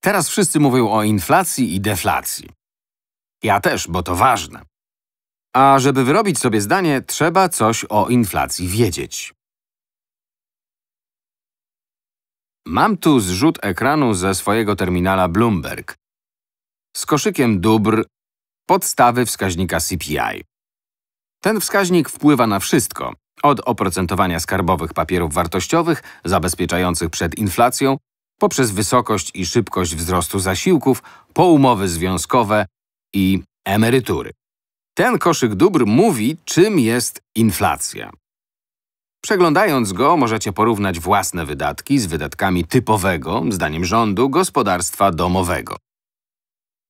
Teraz wszyscy mówią o inflacji i deflacji. Ja też, bo to ważne. A żeby wyrobić sobie zdanie, trzeba coś o inflacji wiedzieć. Mam tu zrzut ekranu ze swojego terminala Bloomberg z koszykiem dóbr podstawy wskaźnika CPI. Ten wskaźnik wpływa na wszystko, od oprocentowania skarbowych papierów wartościowych zabezpieczających przed inflacją, poprzez wysokość i szybkość wzrostu zasiłków, po umowy związkowe i emerytury. Ten koszyk dóbr mówi, czym jest inflacja. Przeglądając go, możecie porównać własne wydatki z wydatkami typowego, zdaniem rządu, gospodarstwa domowego.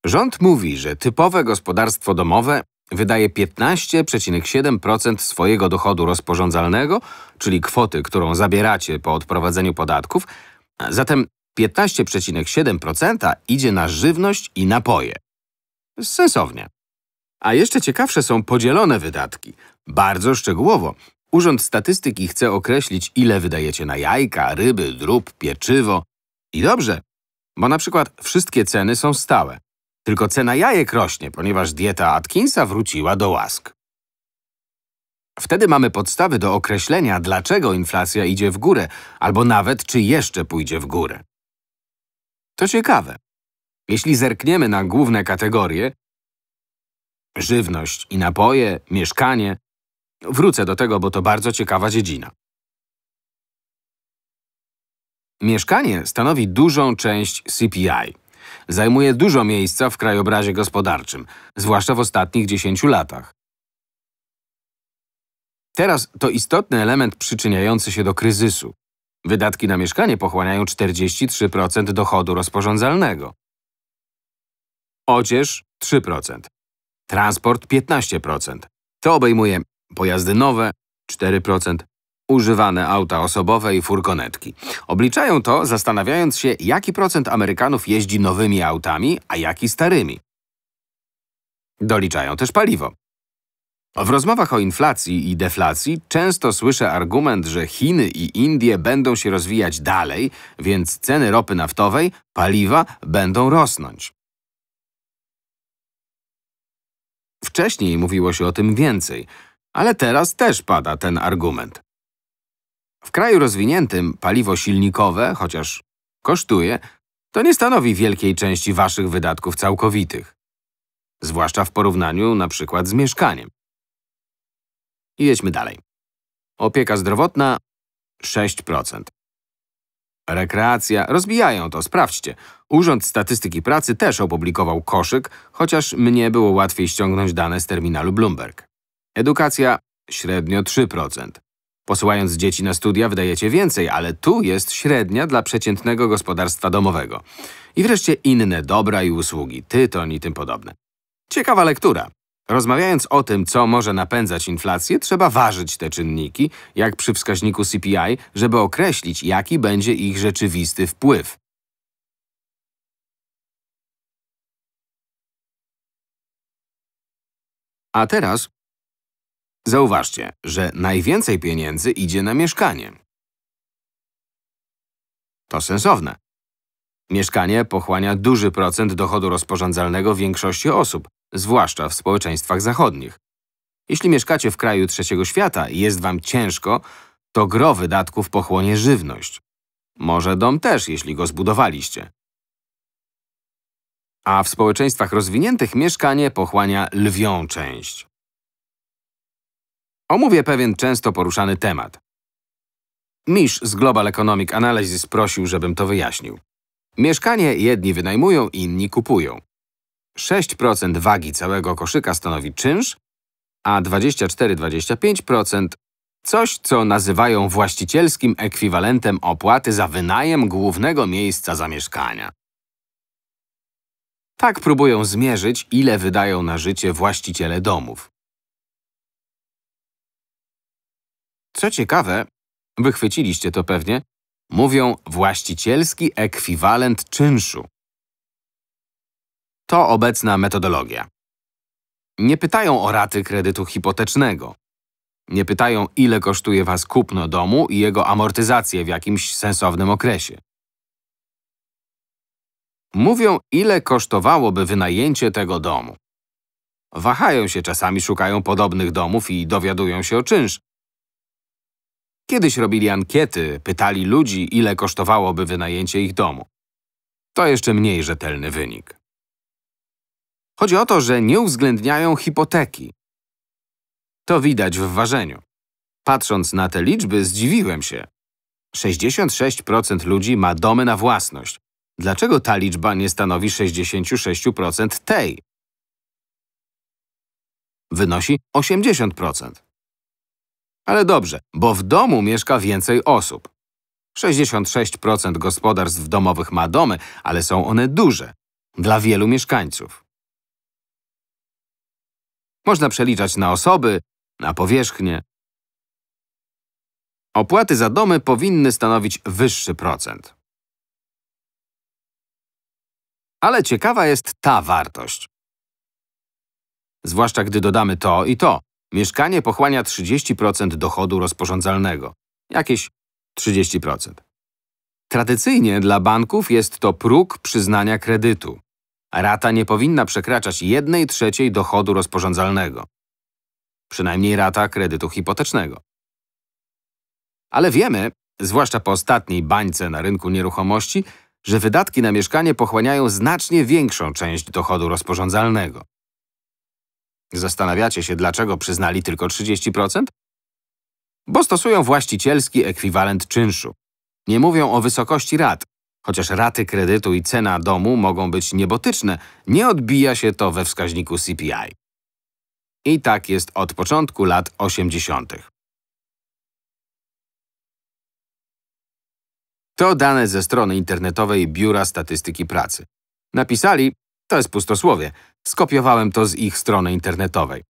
Rząd mówi, że typowe gospodarstwo domowe wydaje 15,7% swojego dochodu rozporządzalnego, czyli kwoty, którą zabieracie po odprowadzeniu podatków, zatem 15,7% idzie na żywność i napoje. Sensownie. A jeszcze ciekawsze są podzielone wydatki. Bardzo szczegółowo. Urząd Statystyki chce określić, ile wydajecie na jajka, ryby, drób, pieczywo. I dobrze, bo na przykład wszystkie ceny są stałe. Tylko cena jajek rośnie, ponieważ dieta Atkinsa wróciła do łask. Wtedy mamy podstawy do określenia, dlaczego inflacja idzie w górę, albo nawet czy jeszcze pójdzie w górę. To ciekawe. Jeśli zerkniemy na główne kategorie żywność i napoje, mieszkanie wrócę do tego, bo to bardzo ciekawa dziedzina. Mieszkanie stanowi dużą część CPI. Zajmuje dużo miejsca w krajobrazie gospodarczym, zwłaszcza w ostatnich 10 latach. Teraz to istotny element przyczyniający się do kryzysu. Wydatki na mieszkanie pochłaniają 43% dochodu rozporządzalnego. Odzież 3%. Transport 15%. To obejmuje pojazdy nowe 4%, używane auta osobowe i furgonetki. Obliczają to, zastanawiając się, jaki procent Amerykanów jeździ nowymi autami, a jaki starymi. Doliczają też paliwo. W rozmowach o inflacji i deflacji często słyszę argument, że Chiny i Indie będą się rozwijać dalej, więc ceny ropy naftowej, paliwa będą rosnąć. Wcześniej mówiło się o tym więcej, ale teraz też pada ten argument. W kraju rozwiniętym paliwo silnikowe, chociaż kosztuje, to nie stanowi wielkiej części waszych wydatków całkowitych. Zwłaszcza w porównaniu na przykład z mieszkaniem. Jedźmy dalej. Opieka zdrowotna 6%. Rekreacja, rozbijają to, sprawdźcie. Urząd Statystyki Pracy też opublikował koszyk, chociaż mnie było łatwiej ściągnąć dane z terminalu Bloomberg. Edukacja średnio 3%. Posyłając dzieci na studia wydajecie więcej, ale tu jest średnia dla przeciętnego gospodarstwa domowego. I wreszcie inne dobra i usługi, tytoń i tym podobne. Ciekawa lektura. Rozmawiając o tym, co może napędzać inflację, trzeba ważyć te czynniki, jak przy wskaźniku CPI, żeby określić, jaki będzie ich rzeczywisty wpływ. A teraz Zauważcie, że najwięcej pieniędzy idzie na mieszkanie. To sensowne. Mieszkanie pochłania duży procent dochodu rozporządzalnego większości osób, zwłaszcza w społeczeństwach zachodnich. Jeśli mieszkacie w kraju trzeciego świata i jest wam ciężko, to gro wydatków pochłonie żywność. Może dom też, jeśli go zbudowaliście. A w społeczeństwach rozwiniętych mieszkanie pochłania lwią część. Omówię pewien często poruszany temat. Misz z Global Economic Analysis prosił, żebym to wyjaśnił. Mieszkanie jedni wynajmują, inni kupują. 6% wagi całego koszyka stanowi czynsz, a 24-25% coś, co nazywają właścicielskim ekwiwalentem opłaty za wynajem głównego miejsca zamieszkania. Tak próbują zmierzyć, ile wydają na życie właściciele domów. Co ciekawe, wychwyciliście to pewnie, mówią właścicielski ekwiwalent czynszu. To obecna metodologia. Nie pytają o raty kredytu hipotecznego. Nie pytają, ile kosztuje was kupno domu i jego amortyzację w jakimś sensownym okresie. mówią, ile kosztowałoby wynajęcie tego domu. Wahają się, czasami szukają podobnych domów i dowiadują się o czynsz. Kiedyś robili ankiety, pytali ludzi, ile kosztowałoby wynajęcie ich domu. To jeszcze mniej rzetelny wynik. Chodzi o to, że nie uwzględniają hipoteki. To widać w ważeniu. Patrząc na te liczby, zdziwiłem się. 66% ludzi ma domy na własność. Dlaczego ta liczba nie stanowi 66% tej? Wynosi 80%. Ale dobrze, bo w domu mieszka więcej osób. 66% gospodarstw domowych ma domy, ale są one duże, dla wielu mieszkańców. Można przeliczać na osoby, na powierzchnię. Opłaty za domy powinny stanowić wyższy procent. Ale ciekawa jest ta wartość. Zwłaszcza gdy dodamy to i to. Mieszkanie pochłania 30% dochodu rozporządzalnego. Jakieś 30%. Tradycyjnie dla banków jest to próg przyznania kredytu. Rata nie powinna przekraczać 1 trzeciej dochodu rozporządzalnego. Przynajmniej rata kredytu hipotecznego. Ale wiemy, zwłaszcza po ostatniej bańce na rynku nieruchomości, że wydatki na mieszkanie pochłaniają znacznie większą część dochodu rozporządzalnego. Zastanawiacie się, dlaczego przyznali tylko 30%? Bo stosują właścicielski ekwiwalent czynszu. Nie mówią o wysokości rat. Chociaż raty kredytu i cena domu mogą być niebotyczne, nie odbija się to we wskaźniku CPI. I tak jest od początku lat 80. To dane ze strony internetowej Biura Statystyki Pracy. Napisali, to jest pustosłowie, skopiowałem to z ich strony internetowej.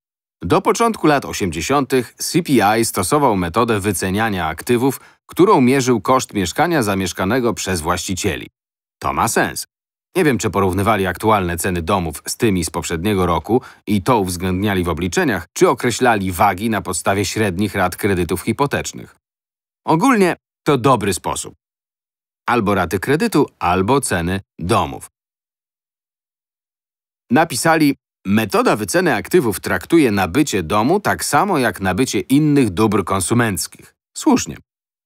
Do początku lat 80. CPI stosował metodę wyceniania aktywów, którą mierzył koszt mieszkania zamieszkanego przez właścicieli. To ma sens. Nie wiem, czy porównywali aktualne ceny domów z tymi z poprzedniego roku i to uwzględniali w obliczeniach, czy określali wagi na podstawie średnich rat kredytów hipotecznych. Ogólnie to dobry sposób. Albo raty kredytu, albo ceny domów. Napisali, metoda wyceny aktywów traktuje nabycie domu tak samo jak nabycie innych dóbr konsumenckich. Słusznie.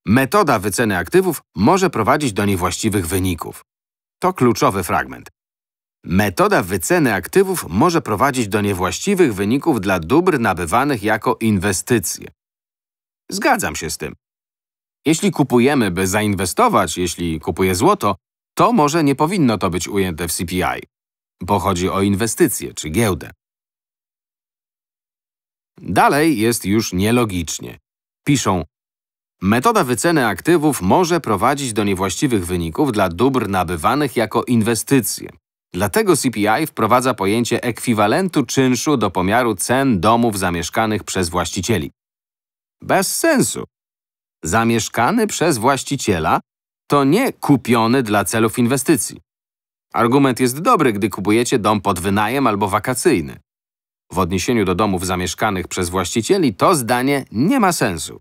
Metoda wyceny aktywów może prowadzić do niewłaściwych wyników. To kluczowy fragment. Metoda wyceny aktywów może prowadzić do niewłaściwych wyników dla dóbr nabywanych jako inwestycje. Zgadzam się z tym. Jeśli kupujemy, by zainwestować, jeśli kupuję złoto, to może nie powinno to być ujęte w CPI, bo chodzi o inwestycje czy giełdę. Dalej jest już nielogicznie. Piszą, metoda wyceny aktywów może prowadzić do niewłaściwych wyników dla dóbr nabywanych jako inwestycje. Dlatego CPI wprowadza pojęcie ekwiwalentu czynszu do pomiaru cen domów zamieszkanych przez właścicieli. Bez sensu. Zamieszkany przez właściciela to nie kupiony dla celów inwestycji. Argument jest dobry, gdy kupujecie dom pod wynajem albo wakacyjny. W odniesieniu do domów zamieszkanych przez właścicieli to zdanie nie ma sensu.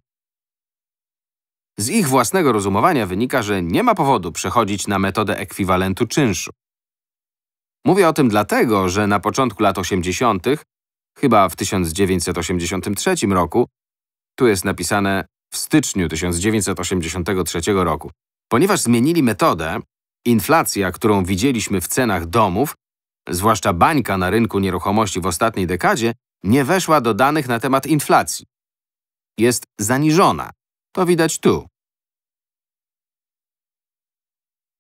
Z ich własnego rozumowania wynika, że nie ma powodu przechodzić na metodę ekwiwalentu czynszu. Mówię o tym dlatego, że na początku lat 80., chyba w 1983 roku, tu jest napisane w styczniu 1983 roku, ponieważ zmienili metodę, inflacja, którą widzieliśmy w cenach domów, zwłaszcza bańka na rynku nieruchomości w ostatniej dekadzie, nie weszła do danych na temat inflacji. Jest zaniżona. To widać tu.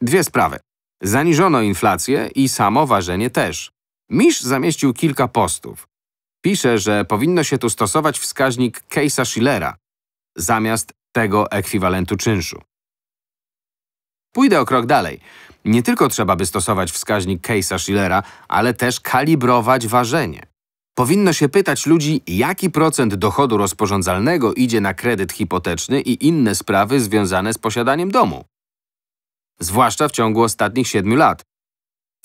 Dwie sprawy. Zaniżono inflację i samo ważenie też. Misz zamieścił kilka postów. Pisze, że powinno się tu stosować wskaźnik Case'a Schillera zamiast tego ekwiwalentu czynszu. Pójdę o krok dalej. Nie tylko trzeba by stosować wskaźnik Case'a Schillera, ale też kalibrować ważenie. Powinno się pytać ludzi, jaki procent dochodu rozporządzalnego idzie na kredyt hipoteczny i inne sprawy związane z posiadaniem domu zwłaszcza w ciągu ostatnich siedmiu lat.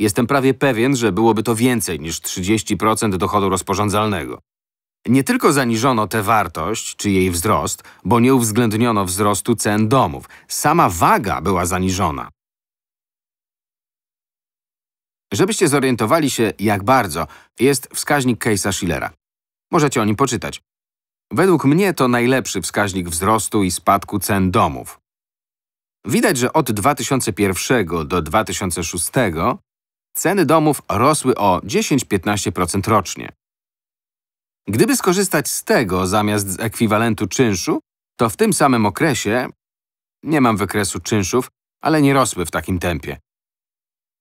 Jestem prawie pewien, że byłoby to więcej niż 30% dochodu rozporządzalnego. Nie tylko zaniżono tę wartość, czy jej wzrost, bo nie uwzględniono wzrostu cen domów. Sama waga była zaniżona. Żebyście zorientowali się, jak bardzo, jest wskaźnik Case'a Schillera. Możecie o nim poczytać. Według mnie to najlepszy wskaźnik wzrostu i spadku cen domów. Widać, że od 2001 do 2006 ceny domów rosły o 10-15% rocznie. Gdyby skorzystać z tego zamiast z ekwiwalentu czynszu, to w tym samym okresie, nie mam wykresu czynszów, ale nie rosły w takim tempie.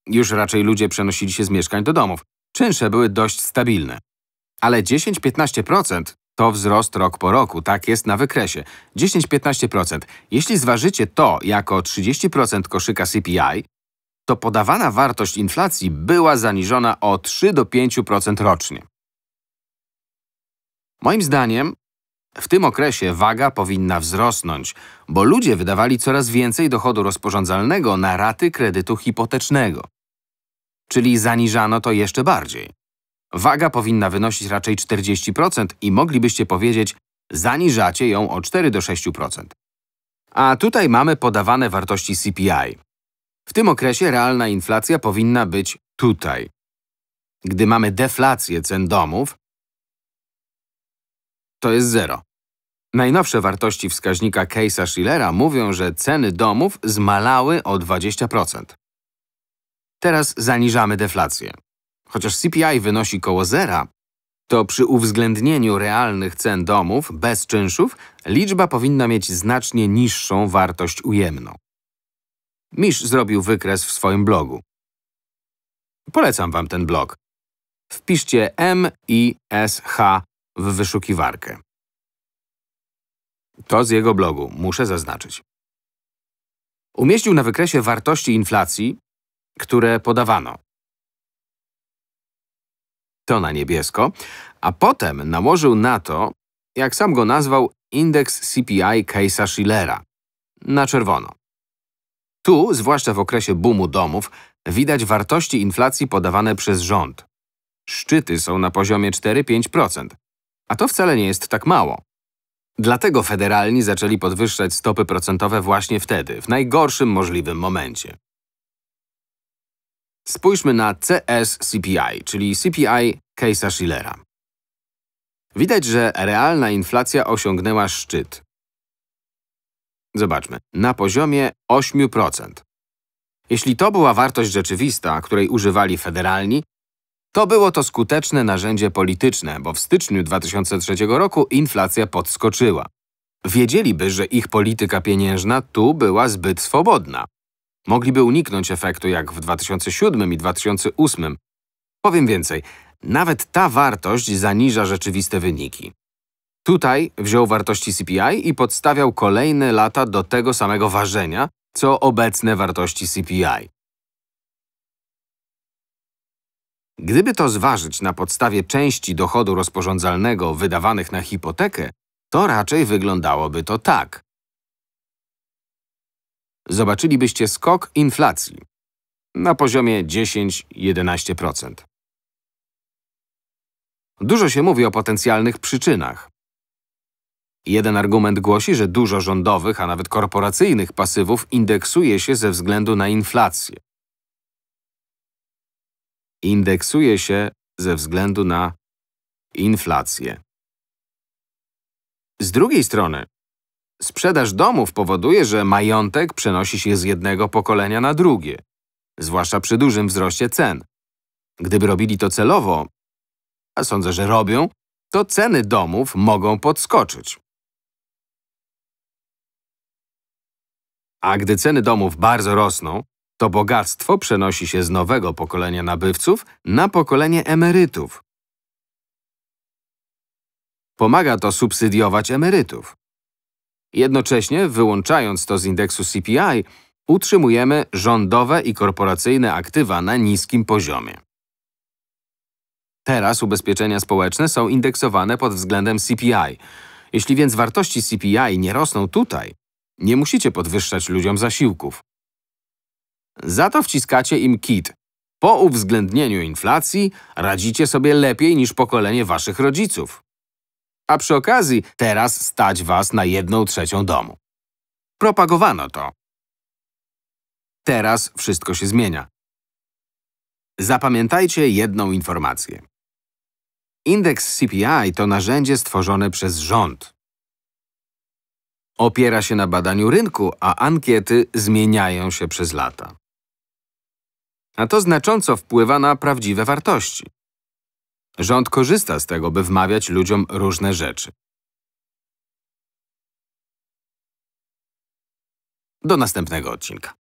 Już raczej ludzie przenosili się z mieszkań do domów. Czynsze były dość stabilne. Ale 10-15% to wzrost rok po roku, tak jest na wykresie. 10-15%. Jeśli zważycie to jako 30% koszyka CPI, to podawana wartość inflacji była zaniżona o 3 do 5% rocznie. Moim zdaniem, w tym okresie waga powinna wzrosnąć, bo ludzie wydawali coraz więcej dochodu rozporządzalnego na raty kredytu hipotecznego. Czyli zaniżano to jeszcze bardziej. Waga powinna wynosić raczej 40% i moglibyście powiedzieć, zaniżacie ją o 4 do 6%. A tutaj mamy podawane wartości CPI. W tym okresie realna inflacja powinna być tutaj. Gdy mamy deflację cen domów, to jest zero. Najnowsze wartości wskaźnika Case'a Schillera mówią, że ceny domów zmalały o 20%. Teraz zaniżamy deflację. Chociaż CPI wynosi koło zera, to przy uwzględnieniu realnych cen domów bez czynszów liczba powinna mieć znacznie niższą wartość ujemną. Misz zrobił wykres w swoim blogu. Polecam wam ten blog. Wpiszcie MISH w wyszukiwarkę. To z jego blogu, muszę zaznaczyć. Umieścił na wykresie wartości inflacji, które podawano. To na niebiesko, a potem nałożył na to, jak sam go nazwał, indeks CPI Case'a Schillera na czerwono. Tu, zwłaszcza w okresie boomu domów, widać wartości inflacji podawane przez rząd. Szczyty są na poziomie 4-5%, a to wcale nie jest tak mało. Dlatego federalni zaczęli podwyższać stopy procentowe właśnie wtedy, w najgorszym możliwym momencie. Spójrzmy na CS-CPI, czyli CPI Case'a Schillera. Widać, że realna inflacja osiągnęła szczyt. Zobaczmy, na poziomie 8%. Jeśli to była wartość rzeczywista, której używali federalni, to było to skuteczne narzędzie polityczne, bo w styczniu 2003 roku inflacja podskoczyła. Wiedzieliby, że ich polityka pieniężna tu była zbyt swobodna. Mogliby uniknąć efektu jak w 2007 i 2008. Powiem więcej, nawet ta wartość zaniża rzeczywiste wyniki. Tutaj wziął wartości CPI i podstawiał kolejne lata do tego samego ważenia, co obecne wartości CPI. Gdyby to zważyć na podstawie części dochodu rozporządzalnego wydawanych na hipotekę, to raczej wyglądałoby to tak. Zobaczylibyście skok inflacji na poziomie 10-11%. Dużo się mówi o potencjalnych przyczynach. Jeden argument głosi, że dużo rządowych, a nawet korporacyjnych pasywów indeksuje się ze względu na inflację indeksuje się ze względu na inflację. Z drugiej strony, sprzedaż domów powoduje, że majątek przenosi się z jednego pokolenia na drugie, zwłaszcza przy dużym wzroście cen. Gdyby robili to celowo, a sądzę, że robią, to ceny domów mogą podskoczyć. A gdy ceny domów bardzo rosną, to bogactwo przenosi się z nowego pokolenia nabywców na pokolenie emerytów. Pomaga to subsydiować emerytów. Jednocześnie, wyłączając to z indeksu CPI, utrzymujemy rządowe i korporacyjne aktywa na niskim poziomie. Teraz ubezpieczenia społeczne są indeksowane pod względem CPI. Jeśli więc wartości CPI nie rosną tutaj, nie musicie podwyższać ludziom zasiłków. Za to wciskacie im kit. Po uwzględnieniu inflacji radzicie sobie lepiej niż pokolenie waszych rodziców. A przy okazji teraz stać was na jedną trzecią domu. Propagowano to. Teraz wszystko się zmienia. Zapamiętajcie jedną informację. Indeks CPI to narzędzie stworzone przez rząd. Opiera się na badaniu rynku, a ankiety zmieniają się przez lata. A to znacząco wpływa na prawdziwe wartości. Rząd korzysta z tego, by wmawiać ludziom różne rzeczy. Do następnego odcinka.